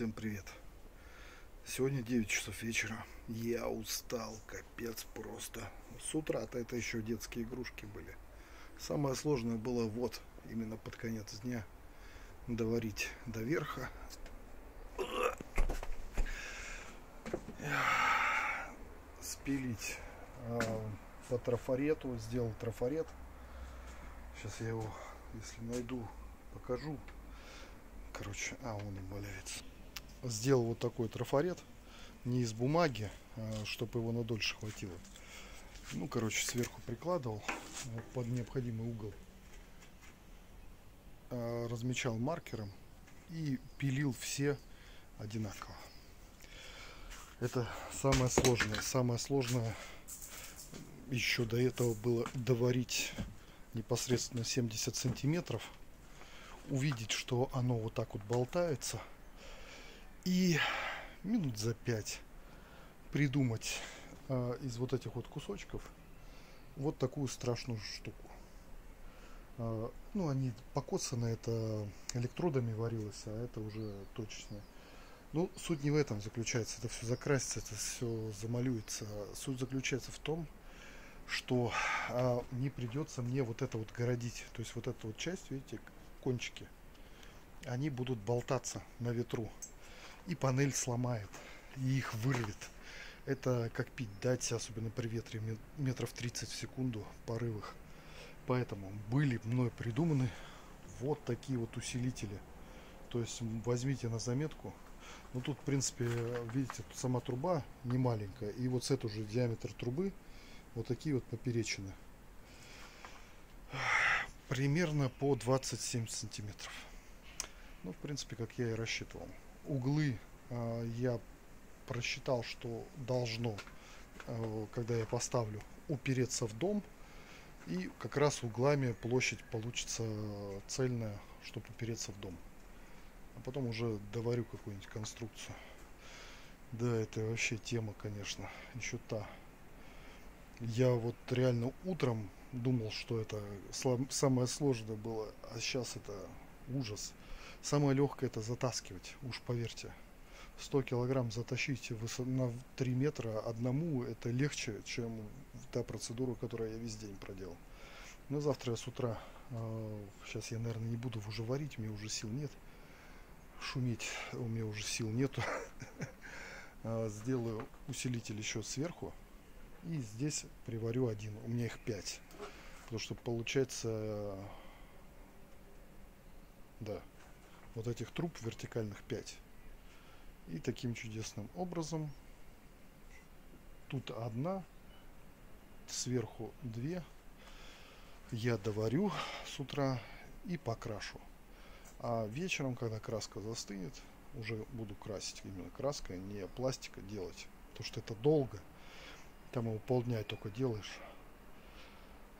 Всем привет. Сегодня 9 часов вечера. Я устал, капец просто. С утра-то это еще детские игрушки были. Самое сложное было вот, именно под конец дня, доварить до верха. Спилить э, по трафарету, сделал трафарет. Сейчас я его, если найду, покажу. Короче, а он валяется сделал вот такой трафарет, не из бумаги, а чтобы его надольше хватило. Ну, короче, сверху прикладывал под необходимый угол, а, размечал маркером и пилил все одинаково. Это самое сложное. Самое сложное еще до этого было доварить непосредственно 70 сантиметров, увидеть, что оно вот так вот болтается – и минут за пять придумать э, из вот этих вот кусочков вот такую страшную штуку. Э, ну, они покоцаны, это электродами варилось, а это уже точечное. Ну, суть не в этом заключается, это все закрасится, это все замалюется. Суть заключается в том, что а, не придется мне вот это вот городить. То есть вот эта вот часть, видите, кончики, они будут болтаться на ветру и панель сломает, и их вырвет. Это как пить дать, особенно при ветре метров 30 в секунду порывах. Поэтому были мной придуманы вот такие вот усилители. То есть возьмите на заметку. Ну тут, в принципе, видите, тут сама труба не маленькая. И вот с эту же диаметр трубы вот такие вот поперечины. Примерно по 27 сантиметров. Ну, в принципе, как я и рассчитывал углы э, я просчитал, что должно, э, когда я поставлю, упереться в дом. И как раз углами площадь получится цельная, чтобы упереться в дом. А потом уже доварю какую-нибудь конструкцию. Да, это вообще тема, конечно, еще та. Я вот реально утром думал, что это самое сложное было, а сейчас это ужас. Самое легкое это затаскивать, уж поверьте. 100 килограмм затащить на 3 метра одному, это легче, чем та процедура, которую я весь день проделал. Но завтра я с утра, сейчас а, я, наверное, не буду уже варить, у меня уже сил нет. Шуметь у меня уже сил нету. А, сделаю усилитель еще сверху. И здесь приварю один. У меня их 5. Потому что получается... Да, вот этих труб вертикальных 5. И таким чудесным образом тут одна, сверху две. Я доварю с утра и покрашу. А вечером, когда краска застынет, уже буду красить именно краской, не пластика делать. Потому что это долго. Там его полдня только делаешь.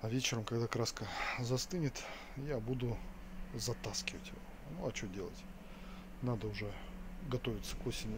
А вечером, когда краска застынет, я буду затаскивать его. Ну а что делать? Надо уже готовиться к осени.